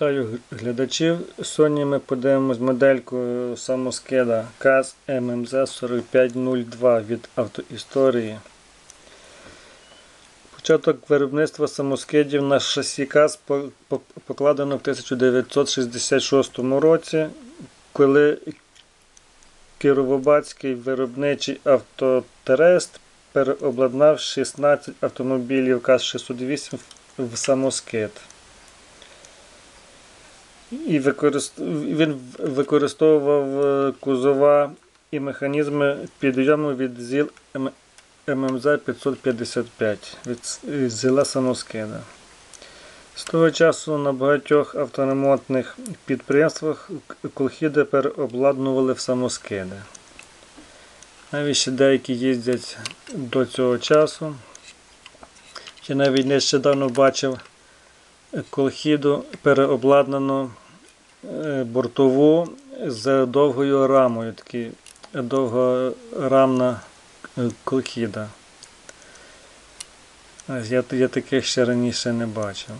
Вітаю глядачів. Сьогодні ми подивимось модельку самоскида КАЗ ММЗ 4502 від автоісторії. Початок виробництва самоскидів на шасі КАЗ покладено в 1966 році, коли Кіровобацький виробничий автотерест переобладнав 16 автомобілів КАЗ-608 в самоскид. І він використовував е, кузова і механізми підйому від ЗІЛ ММЗ 555 від зіла самоскида. З того часу на багатьох авторемонтних підприємствах колхіди переобладнували в самоскиди. Навіть ще деякі їздять до цього часу. Ще навіть нещодавно бачив колхіду переобладнану бортову з довгою рамою, такий довгорамна е, колхіда. Я я таких ще раніше не бачив.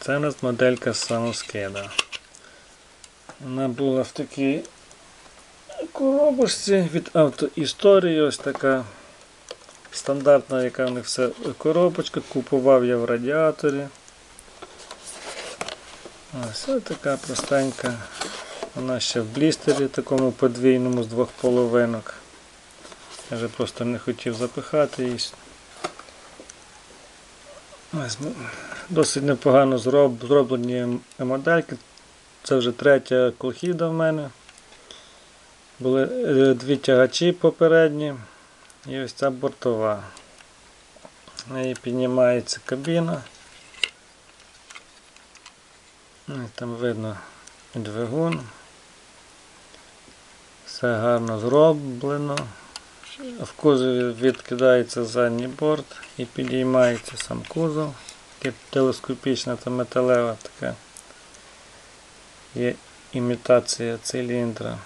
Це у нас моделька самоскида. Вона була в такій коробочці від автоісторії, ось така стандартна, яка в них все коробочка, купував я в радіаторі. Ось така простенька. Вона ще в блістері такому подвійному з двох половинок. Я вже просто не хотів запихати її. Ось, ну, Досить непогано зроблені модельки. Це вже третя колхіда в мене. Були е, дві тягачі попередні і ось ця бортова. В неї піднімається кабіна. Там видно двигун. Все гарно зроблено. В кузові відкидається задній борт і підіймається сам кузов. Телескопічна та металева така є імітація циліндра.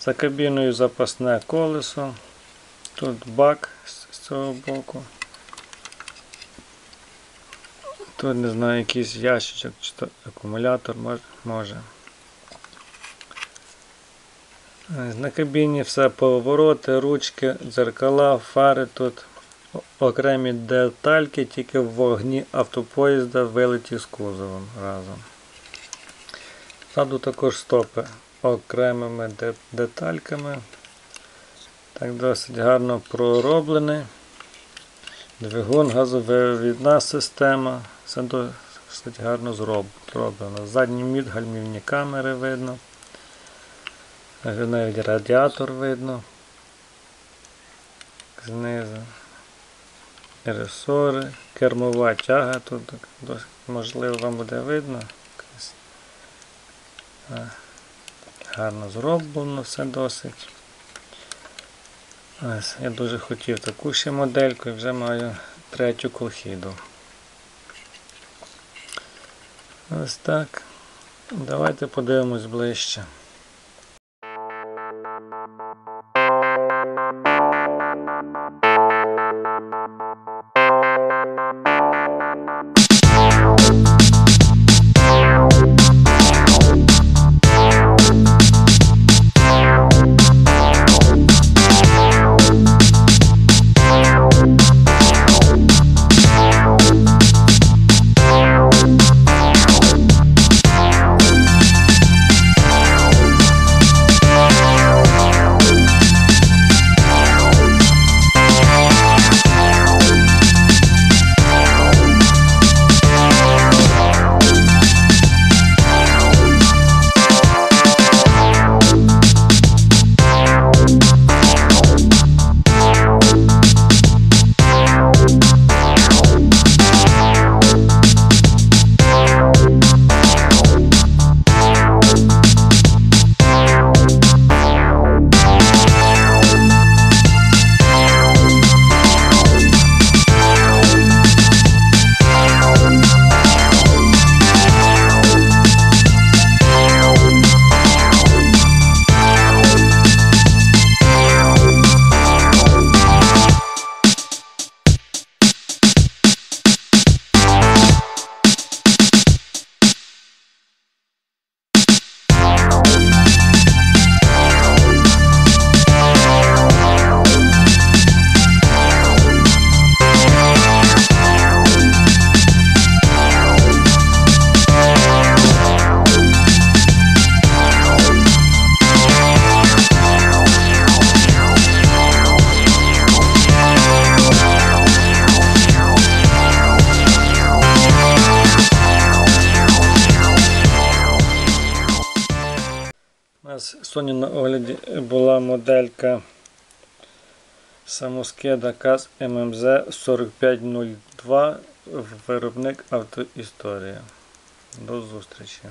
За кабіною запасне колесо. Тут бак з цього боку. Тут не знаю, якийсь ящичок чи то акумулятор може. На кабіні все повороти, ручки, дзеркала, фари тут. Окремі детальки, тільки в вогні автопоїзда вилеті з кузовом разом. Ззаду також стопи окремими детальками. Так досить гарно пророблений. Двигун, газовивідна система. Все досить гарно зроблено. Задній мід, гальмівні камери видно. Навіть радіатор видно. Знизу. Ресори, кермова тяга, тут можливо вам буде видно. Гарно зроблено все досить. Ось, Я дуже хотів таку ще модельку і вже маю третю колхіду. Ось так. Давайте подивимось ближче. Нас Sony на огляді була моделька самоскида КАЗ ММЗ 4502 виробник автоісторія. До зустрічі!